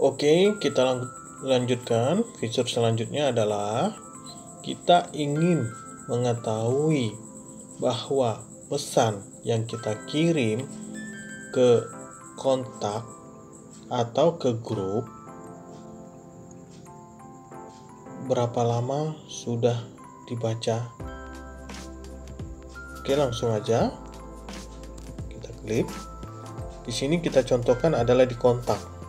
Oke, kita lanjutkan. Fitur selanjutnya adalah kita ingin mengetahui bahwa pesan yang kita kirim ke kontak atau ke grup berapa lama sudah dibaca. Oke, langsung aja kita klik. Di sini kita contohkan adalah di kontak.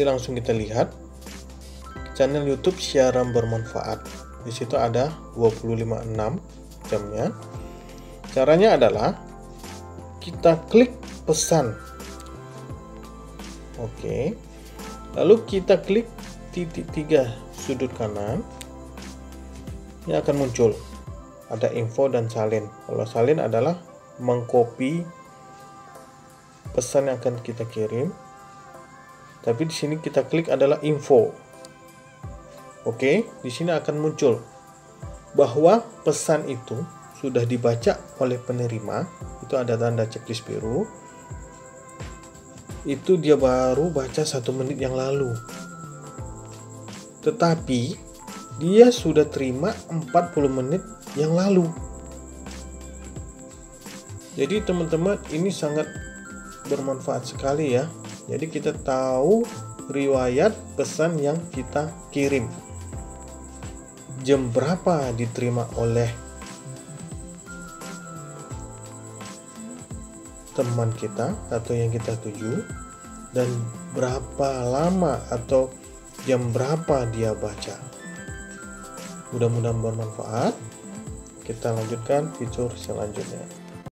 Jadi langsung kita lihat channel YouTube siaran bermanfaat. Di situ ada 25.6 jamnya. Caranya adalah kita klik pesan. Oke. Lalu kita klik titik tiga sudut kanan. Ini akan muncul ada info dan salin. Kalau salin adalah mengcopy pesan yang akan kita kirim. Tapi di sini kita klik adalah info. Oke, di sini akan muncul bahwa pesan itu sudah dibaca oleh penerima, itu ada tanda checklist biru. Itu dia baru baca satu menit yang lalu. Tetapi dia sudah terima 40 menit yang lalu. Jadi teman-teman ini sangat bermanfaat sekali ya. Jadi kita tahu riwayat pesan yang kita kirim. Jam berapa diterima oleh teman kita atau yang kita tuju dan berapa lama atau jam berapa dia baca. Mudah-mudahan bermanfaat. Kita lanjutkan fitur selanjutnya.